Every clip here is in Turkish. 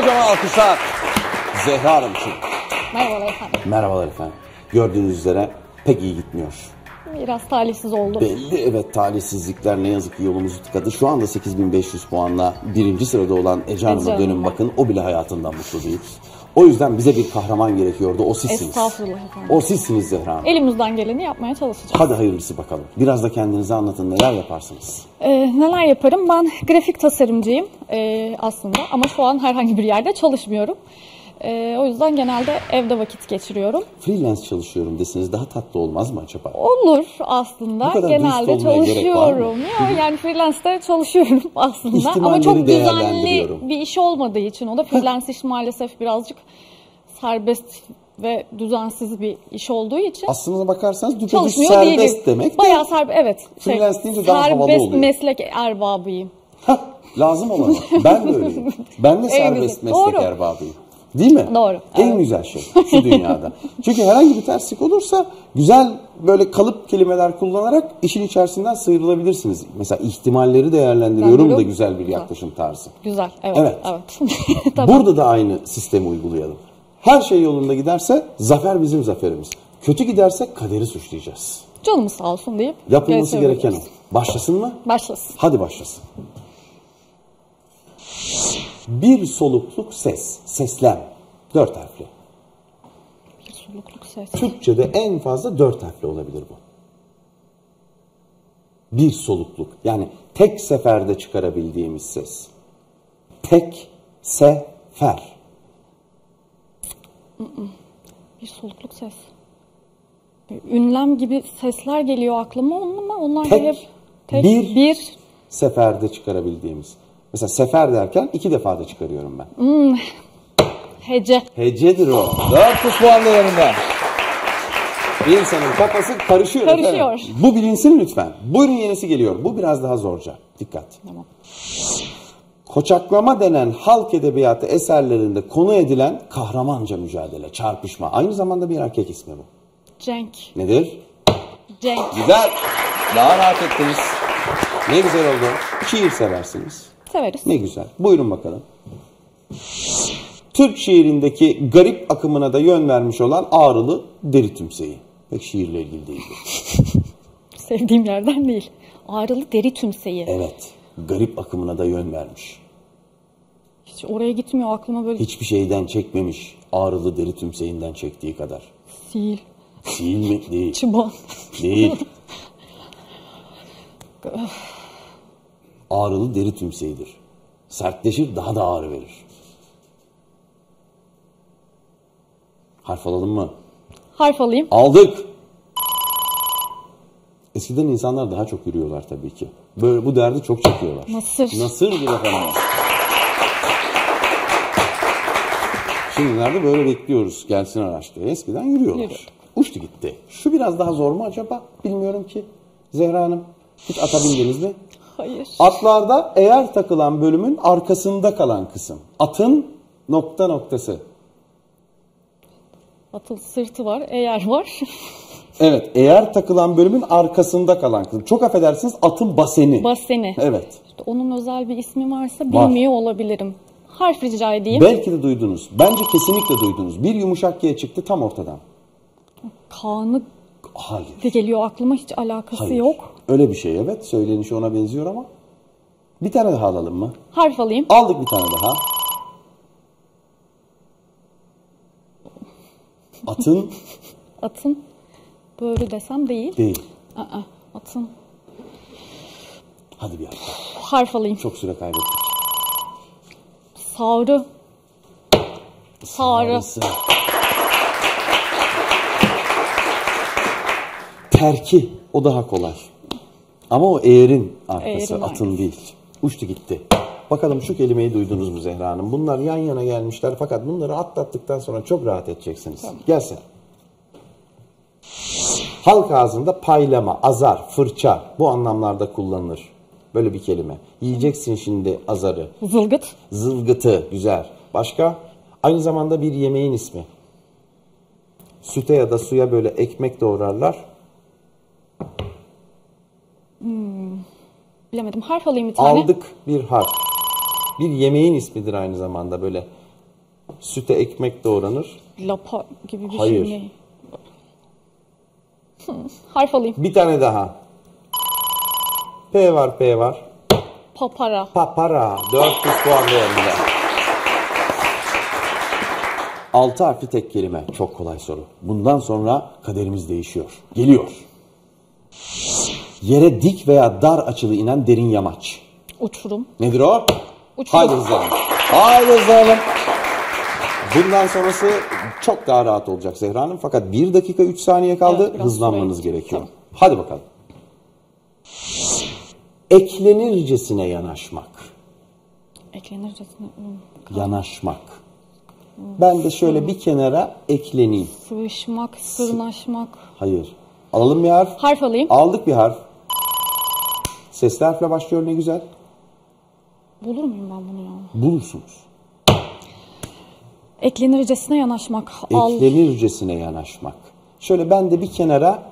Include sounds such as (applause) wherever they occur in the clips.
Kocaman alkışlar. Zehra Hanım için. Merhabalar efendim. Merhabalar efendim. Gördüğünüz üzere pek iyi gitmiyor. Biraz talihsiz oldum. Belli evet talihsizlikler ne yazık ki yolumuzu tıkadı. Şu anda 8500 puanla birinci sırada olan Ece Hanım'a dönün bakın. O bile hayatından mutlu değil. O yüzden bize bir kahraman gerekiyordu. O sizsiniz. Estağfurullah efendim. O sizsiniz Zehra Hanım. Elimizden geleni yapmaya çalışacağız. Hadi hayırlısı bakalım. Biraz da kendinizi anlatın. Neler yaparsınız? Ee, neler yaparım? Ben grafik tasarımcıyım ee, aslında ama şu an herhangi bir yerde çalışmıyorum. Ee, o yüzden genelde evde vakit geçiriyorum. Freelance çalışıyorum deseniz daha tatlı olmaz mı acaba? Olur aslında. Genelde çalışıyorum. Ya, (laughs) yani freelance'de çalışıyorum (laughs) aslında. Ama çok düzenli bir iş olmadığı için o da freelance iş maalesef birazcık serbest ve düzensiz bir iş olduğu için Aslına bakarsanız düpedüz serbest değilim. demek de Bayağı serbest evet. Freelance deyince daha havalı serbest oluyor. meslek erbabıyım. Hah, lazım olan. Ben de öyleyim. Ben de (laughs) serbest meslek Doğru. erbabıyım. Değil mi? Doğru, En evet. güzel şey şu dünyada. (laughs) Çünkü herhangi bir terslik olursa güzel böyle kalıp kelimeler kullanarak işin içerisinden sıyrılabilirsiniz. Mesela ihtimalleri değerlendiriyorum da güzel bir yaklaşım tarzı. Güzel. Evet. Evet. Evet. (laughs) Tabii. Burada da aynı sistemi uygulayalım. Her şey yolunda giderse zafer bizim zaferimiz. Kötü giderse kaderi suçlayacağız. Canımız sağ olsun deyip Yapılması gereken o. Başlasın mı? Başlasın. Hadi başlasın. Bir solukluk ses, seslem. Dört harfli. Bir solukluk ses. Türkçe'de en fazla dört harfli olabilir bu. Bir solukluk. Yani tek seferde çıkarabildiğimiz ses. Tek sefer. Bir solukluk ses. Ünlem gibi sesler geliyor aklıma ama onlar Tek, böyle tek bir- bir Seferde çıkarabildiğimiz. Mesela sefer derken iki defa da çıkarıyorum ben. Hece. Hecedir o. 400 puan değerinde. Bir insanın kafası karışıyor. Karışıyor. efendim. Bu bilinsin lütfen. Buyurun yenisi geliyor. Bu biraz daha zorca. Dikkat. Tamam. Koçaklama denen halk edebiyatı eserlerinde konu edilen kahramanca mücadele, çarpışma. Aynı zamanda bir erkek ismi bu. Cenk. Nedir? Cenk. Güzel. Daha rahat ettiniz. Ne güzel oldu. Şiir seversiniz. Severiz. Ne güzel. Buyurun bakalım. Türk şiirindeki garip akımına da yön vermiş olan Ağrılı Deri Tümseyi. Pek şiirle ilgili değil. bu. (laughs) Sevdiğim yerden değil. Ağrılı deri tümseyi. Evet. Garip akımına da yön vermiş. Hiç oraya gitmiyor aklıma böyle Hiçbir şeyden çekmemiş. Ağrılı Deri Tümseyi'nden çektiği kadar. sil, Değil mi? Değil. (laughs) çıban. Değil. (laughs) Ağrılı deri tümseyidir. Sertleşir daha da ağrı verir. Harf alalım mı? Harf alayım. Aldık. Eskiden insanlar daha çok yürüyorlar tabii ki. Böyle bu derdi çok çekiyorlar. Nasır. Nasırdır efendim. Şimdilerde böyle bekliyoruz gelsin araç diye. Eskiden yürüyorlar. Yürü. Uçtu gitti. Şu biraz daha zor mu acaba? Bilmiyorum ki. Zehra Hanım hiç ata bindiniz mi? Hayır. Atlarda eğer takılan bölümün arkasında kalan kısım. Atın nokta noktası. Atıl sırtı var, eğer var. (laughs) Evet, eğer takılan bölümün arkasında kalan kısım. Çok affedersiniz atın baseni. Baseni. Evet. İşte onun özel bir ismi varsa Var. bilmiyor olabilirim. Harf rica edeyim. Belki de duydunuz. Bence kesinlikle duydunuz. Bir yumuşak G çıktı tam ortadan. Kaan'ı Hayır. de geliyor aklıma hiç alakası Hayır. yok. Öyle bir şey evet. Söylenişi ona benziyor ama. Bir tane daha alalım mı? Harf alayım. Aldık bir tane daha. Atın Atın böyle desem değil. değil. Aa, atın Hadi bir harf. harf alayım. Çok süre kaybettik. Sağrı. Sağrı. Ağrısı. Terki o daha kolay. Ama o eğerin arkası Eğerin atın değil. Uçtu gitti. Bakalım şu kelimeyi duydunuz mu Zehra Hanım? Bunlar yan yana gelmişler fakat bunları atlattıktan sonra çok rahat edeceksiniz. Gelsin. Halk ağzında paylama, azar, fırça bu anlamlarda kullanılır. Böyle bir kelime. Yiyeceksin şimdi azarı. Zılgıt. Zılgıtı güzel. Başka? Aynı zamanda bir yemeğin ismi. Süte ya da suya böyle ekmek doğrarlar. Bilemedim. Harf alayım bir tane. Aldık bir harf. Bir yemeğin ismidir aynı zamanda böyle Süte ekmek doğranır. Lapa gibi bir Hayır. şey mi? (laughs) Harf alayım. Bir tane daha. P var P var. Papara. Papara. 400 puan değerinde. Altı harfli tek kelime. Çok kolay soru. Bundan sonra kaderimiz değişiyor. Geliyor. Yere dik veya dar açılı inen derin yamaç. Uçurum. Nedir o? Uçurum. Haydi hızlanalım. Haydi hızlanalım. Bundan sonrası çok daha rahat olacak Zehra Hanım. Fakat 1 dakika 3 saniye kaldı. Evet, Hızlanmanız gerekiyor. Tamam. Hadi bakalım. Eklenircesine yanaşmak. Eklenircesine. ım, Yanaşmak. Ben de şöyle bir kenara ekleneyim. Sıvışmak, sırnaşmak. Hayır. Alalım bir harf. Harf alayım. Aldık bir harf. Sesli harfle başlıyor ne güzel. Bulur muyum ben bunu ya? Bulursunuz. Eklenircesine yanaşmak. Al. Eklenircesine yanaşmak. Şöyle ben de bir kenara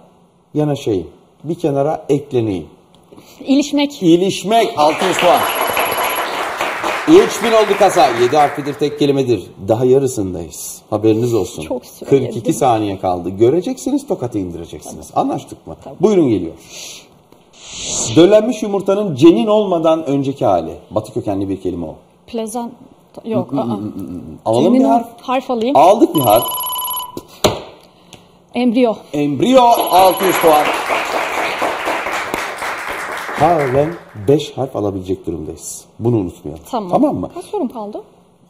yanaşayım. Bir kenara ekleneyim. İlişmek. İlişmek 600 puan. 3000 oldu kasa. 7 harflidir tek kelimedir. Daha yarısındayız. Haberiniz olsun. Çok süre 42 geldi. saniye kaldı. Göreceksiniz tokatı indireceksiniz. Anlaştık mı? Buyurun geliyor. Döllenmiş yumurtanın cenin olmadan önceki hali. Batı kökenli bir kelime o. Plezan. Yok. aa. Alalım bir Cenin- harf. Harf alayım. Aldık bir harf. Embriyo. Embriyo 600 puan. Halen 5 harf alabilecek durumdayız. Bunu unutmayalım. Tamam. Tamam mı? Kaç sorum kaldı?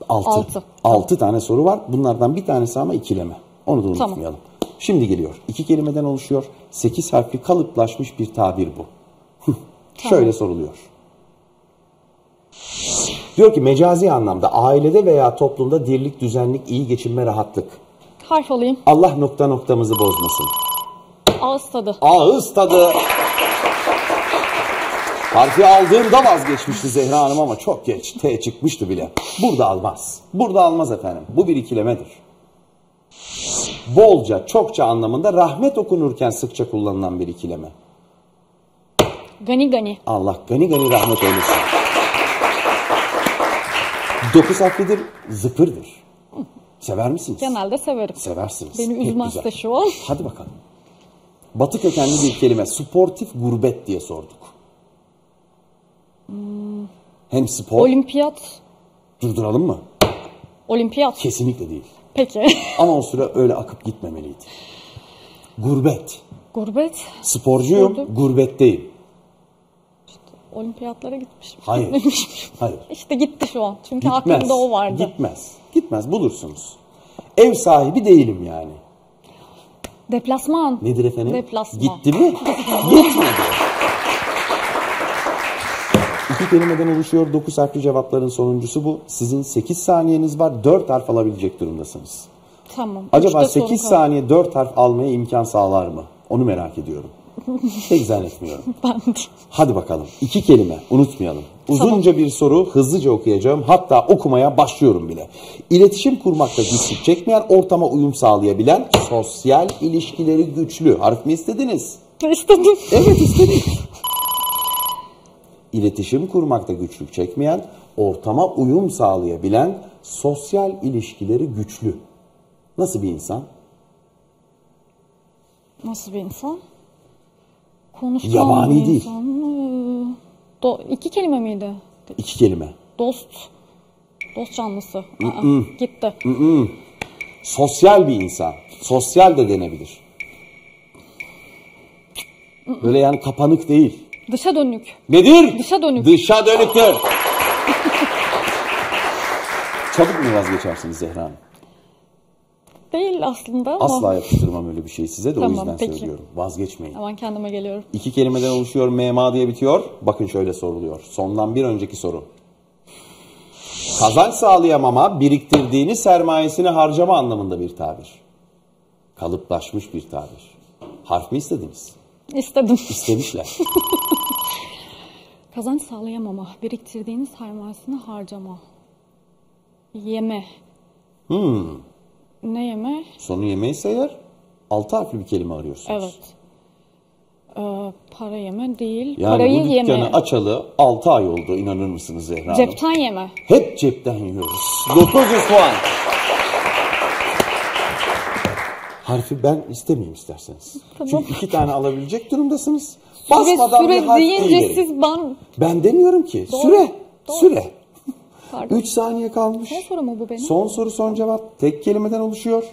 6. Altı. 6 tane soru var. Bunlardan bir tanesi ama ikileme. Onu da Tamam. unutmayalım. Şimdi geliyor. İki kelimeden oluşuyor. 8 harfli kalıplaşmış bir tabir bu. Şöyle soruluyor. Diyor ki mecazi anlamda ailede veya toplumda dirlik, düzenlik, iyi geçinme, rahatlık. Harf alayım. Allah nokta noktamızı bozmasın. Ağız tadı. Ağız tadı. Harfi aldığımda vazgeçmişti Zehra Hanım ama çok geç. T çıkmıştı bile. Burada almaz. Burada almaz efendim. Bu bir ikilemedir. Bolca, çokça anlamında rahmet okunurken sıkça kullanılan bir ikileme. Gani gani. Allah gani gani rahmet eylesin. Dokuz harflidir, zıpırdır. Sever misiniz? Genelde severim. Seversiniz. Beni Pek üzmez güzel. de şu an. Hadi bakalım. Batı kökenli bir kelime. Sportif gurbet diye sorduk. Hem spor. Olimpiyat. Durduralım mı? Olimpiyat. Kesinlikle değil. Peki. (laughs) Ama o süre öyle akıp gitmemeliydi. Gurbet. Gurbet. Sporcuyum, Durdum. gurbetteyim. Olimpiyatlara gitmişim. Hayır. Hayır. İşte gitti şu an. Çünkü Gitmez. aklımda o vardı. Gitmez. Gitmez. Bulursunuz. Ev sahibi değilim yani. Deplasman. Nedir efendim? Deplasman. Gitti mi? (laughs) Gitmedi. İki kelimeden oluşuyor. Dokuz harfli cevapların sonuncusu bu. Sizin 8 saniyeniz var. 4 harf alabilecek durumdasınız. Tamam. Acaba Üçte soru 8 kaldı. saniye 4 harf almaya imkan sağlar mı? Onu merak ediyorum. Pek zannetmiyorum. (laughs) Ben de. Hadi bakalım. İki kelime. Unutmayalım. Uzunca bir soru hızlıca okuyacağım. Hatta okumaya başlıyorum bile. İletişim kurmakta güçlük çekmeyen, ortama uyum sağlayabilen, sosyal ilişkileri güçlü. Harf mi istediniz? İstedim. Evet (laughs) istedik. İletişim kurmakta güçlük çekmeyen, ortama uyum sağlayabilen, sosyal ilişkileri güçlü. Nasıl bir insan? Nasıl bir insan? Konuşkan Yabani değil. Do iki kelime miydi? İki kelime. Dost. Dost canlısı. Aa, gitti. Sosyal bir insan. Sosyal de denebilir. Böyle yani kapanık değil. Dışa dönük. Nedir? Dışa dönük. Dışa dönüktür. Çabuk mu vazgeçersiniz Zehra Hanım? Değil aslında ama Asla yapıştırmam öyle bir şey size de o Tamam, yüzden peki. söylüyorum. Vazgeçmeyin. hemen kendime geliyorum. İki kelimeden oluşuyor. MMA diye bitiyor. Bakın şöyle soruluyor. Sondan bir önceki soru. Kazanç sağlayamama, biriktirdiğini sermayesini harcama anlamında bir tabir. Kalıplaşmış bir tabir. Harf mi istediniz? İstedim. İstemişler. (laughs) Kazanç sağlayamama, biriktirdiğiniz sermayesini harcama. Yeme. Hmm. Ne yeme? Sonu yemeyse eğer altı harfli bir kelime arıyorsunuz. Evet. Ee, para yeme değil. Yani Parayı bu dükkanı yeme. açalı 6 ay oldu inanır mısınız Zehra Hanım? Cepten yeme. Hep cepten yiyoruz. 900 puan. Harfi ben istemeyeyim isterseniz. Tamam. Çünkü iki tane alabilecek durumdasınız. Basmadan süre, süre bir harf deyince siz ben... Ben demiyorum ki. Doğru. Süre. Doğru. Süre. Pardon. 3 saniye kalmış. Son soru mu bu benim? Son soru son cevap. Tek kelimeden oluşuyor.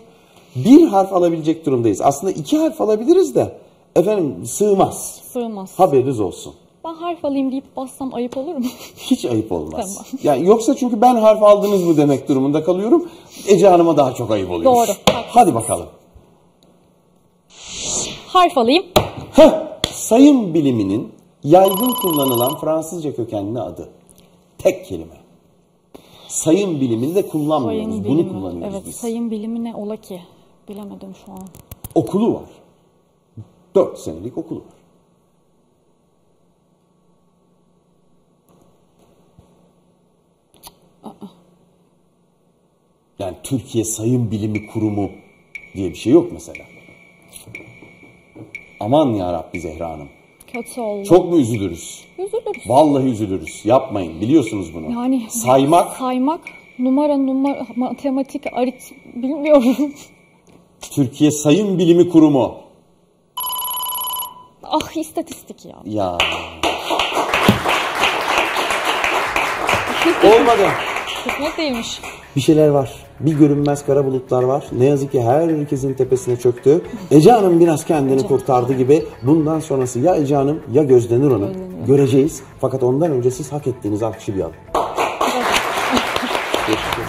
Bir harf alabilecek durumdayız. Aslında iki harf alabiliriz de efendim sığmaz. Sığmaz. Haberiniz olsun. Ben harf alayım deyip bassam ayıp olur mu? (laughs) Hiç ayıp olmaz. Tamam. Yani yoksa çünkü ben harf aldınız mı demek durumunda kalıyorum. Ece Hanım'a daha çok ayıp oluyor. Doğru, haklısınız. Hadi bakalım. harf alayım. Heh, sayım biliminin yaygın kullanılan Fransızca kökenli adı. Tek kelime. Sayım bilimini de kullanmıyoruz. Sayın Bunu bilimi. kullanıyoruz Evet biz. sayın bilimi ne ola ki? Bilemedim şu an. Okulu var. Dört senelik okulu var. Yani Türkiye Sayım Bilimi Kurumu diye bir şey yok mesela. Aman ya Rabbi Zehra Hanım. Kötü oldu. Çok mu üzülürüz? Üzülürüz. Vallahi üzülürüz. Yapmayın. Biliyorsunuz bunu. Yani Saymak saymak, numara, numara, matematik, arit bilmiyorum. (laughs) Türkiye Sayım Bilimi Kurumu. ah istatistik ya. Ya. Olmadı. Kısmet değilmiş. Bir şeyler var. Bir görünmez kara bulutlar var. Ne yazık ki herkesin tepesine çöktü. Ece Hanım biraz kendini kurtardı gibi. Bundan sonrası ya Ece Hanım ya Gözde Nur Hanım. Göreceğiz. Fakat ondan önce siz hak ettiğiniz alkışı bir alın.